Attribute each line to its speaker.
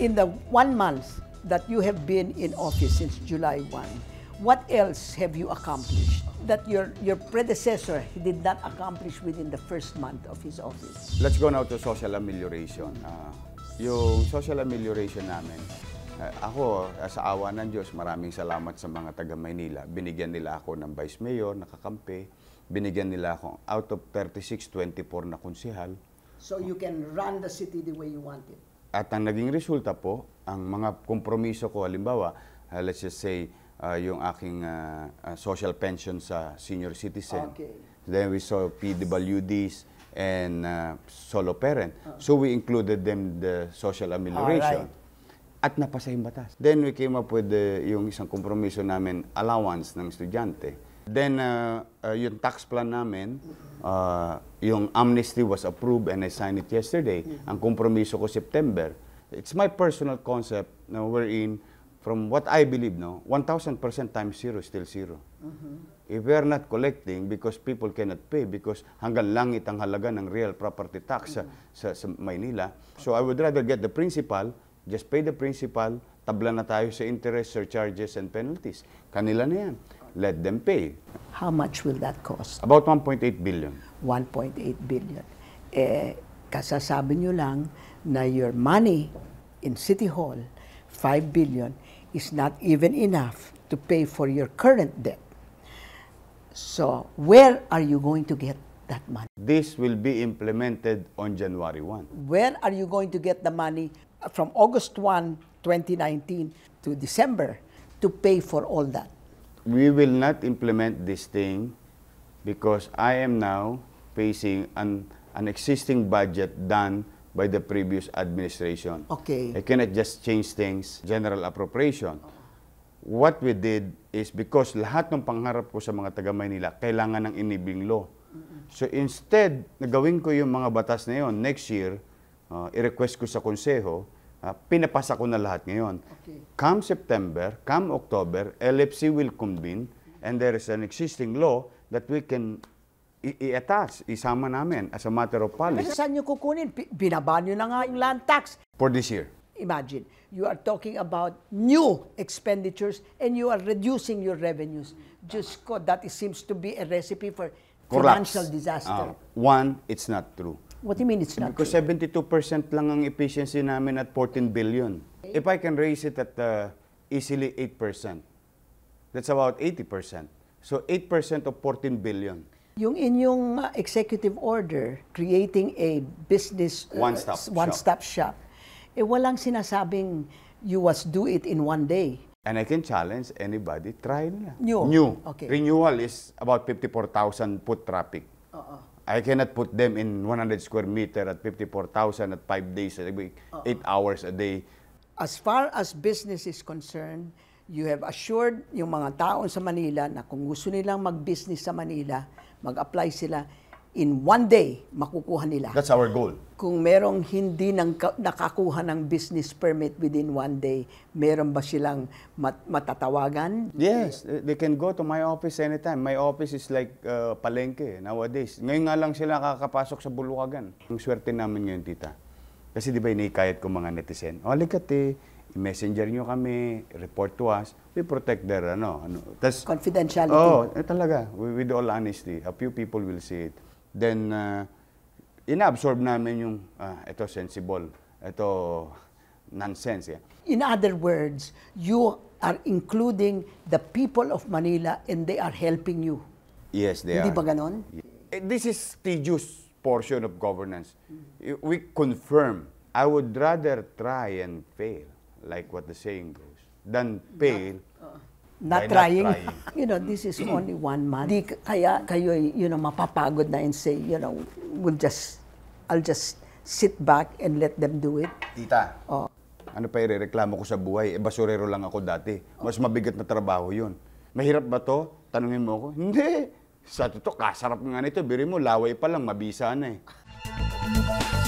Speaker 1: in the one month that you have been in office since July 1, what else have you accomplished that your, your predecessor did not accomplish within the first month of his office?
Speaker 2: Let's go now to social amelioration. Ah, yung social amelioration namin, ah, ako, sa awa ng Diyos, maraming salamat sa mga taga Maynila. Binigyan nila ako ng Vice Mayor, nakakampi. Binigyan nila ako, out of 36, 24 na konsihal.
Speaker 1: So you can run the city the way you want it.
Speaker 2: At ang naging resulta po, ang mga kompromiso ko, halimbawa, ah, let's just say, ah, yung aking ah, ah, social pension sa senior citizen.
Speaker 1: Okay.
Speaker 2: Then we saw PWDs and ah, solo parent. So we included them the social amelioration. At napasa yung batas. Then we came up with the, yung isang kompromiso namin, allowance ng estudyante. Then ah, ah, yung tax plan namin, ah, yung amnesty was approved and I signed it yesterday. Ang kompromiso ko September. It's my personal concept na wherein from what I believe, no, 1,000% times zero is still zero. If we are not collecting because people cannot pay because hanggang langit ang halaga ng real property tax sa, sa, sa Maynila. So I would rather get the principal, just pay the principal, tabla na tayo sa interest, surcharges, and penalties. Kanila na yan. Let them pay.
Speaker 1: How much will that cost?
Speaker 2: About 1.8 billion.
Speaker 1: 1.8 billion. Eh, kasasabi nyo lang na your money in City Hall, 5 billion, is not even enough to pay for your current debt. So, where are you going to get that money?
Speaker 2: This will be implemented on January 1.
Speaker 1: Where are you going to get the money from August 1, 2019 to December to pay for all that?
Speaker 2: We will not implement this thing because I am now facing an, an existing budget done by the previous administration.
Speaker 1: Okay.
Speaker 2: I cannot just change things, general appropriation. What we did is because lahat ng pangarap ko sa mga taga Maynila, kailangan ng enabling law. So instead, nagawin ko yung mga batas na yon next year, uh, i-request ko sa konseho, uh, pinapasa ko na lahat ngayon.
Speaker 1: Okay.
Speaker 2: Come September, come October, LFC will convene and there is an existing law that we can i-attach, isama namin as a matter of policy
Speaker 1: saan nyo kukunin? Binaba nyo na nga yung land tax.
Speaker 2: for this year.
Speaker 1: Imagine, you are talking about new expenditures and you are reducing your revenues. Just ko, that seems to be a recipe for
Speaker 2: Collapse.
Speaker 1: financial disaster.
Speaker 2: Ah, one, it's not true.
Speaker 1: What do you mean it's not
Speaker 2: Because
Speaker 1: true?
Speaker 2: 72% lang ang efficiency namin at 14 billion. If I can raise it at uh, easily 8%, that's about 80%. So 8% of 14 billion.
Speaker 1: Yung inyong uh, executive order creating a business uh,
Speaker 2: One-stop
Speaker 1: s- one-stop shop, eh walang sinasabing you must do it in one day.
Speaker 2: And I can challenge anybody, try nila.
Speaker 1: New.
Speaker 2: New.
Speaker 1: Okay.
Speaker 2: Renewal is about 54,000 foot traffic. I cannot put them in 100 square meter at 54,000 at 5 days a week, 8 hours a day.
Speaker 1: As far as business is concerned, you have assured yung mga taon sa Manila na kung gusto nilang mag-business sa Manila, mag-apply sila, in one day, makukuha nila.
Speaker 2: That's our goal.
Speaker 1: Kung merong hindi nang nakakuha ng business permit within one day, meron ba silang mat- matatawagan?
Speaker 2: Yes, they can go to my office anytime. My office is like uh, palengke nowadays. Ngayon nga lang sila kakapasok sa Buluwagan. Ang swerte namin ngayon, tita. Kasi di ba inikayat ko mga netizen, o likat eh, i-messenger nyo kami, report to us, we protect their ano. ano. Tas,
Speaker 1: Confidentiality.
Speaker 2: oh, eh, talaga, with, with all honesty, a few people will see it. Then, uh, ina-absorb namin yung, ah, ito sensible, ito nonsense. Yeah.
Speaker 1: In other words, you are including the people of Manila and they are helping you.
Speaker 2: Yes, they
Speaker 1: Hindi
Speaker 2: are.
Speaker 1: ba ganon?
Speaker 2: Eh, This is tedious portion of governance. I- We confirm. I would rather try and fail, like what the saying goes, than fail
Speaker 1: Not
Speaker 2: by
Speaker 1: trying.
Speaker 2: not trying.
Speaker 1: You know, this is only one month. Di kaya kayo, you know, mapapagod na and say, you know, we'll just, I'll just sit back and let them do it.
Speaker 2: Tita,
Speaker 1: Oh.
Speaker 2: ano pa irereklamo ko sa buhay? Eh, basurero lang ako dati. Mas mabigat na trabaho yun. Mahirap ba to? Tanungin mo ako. Hindi. Sa totoo, kasarap nga nito. Biri mo, laway pa lang, mabisa na eh.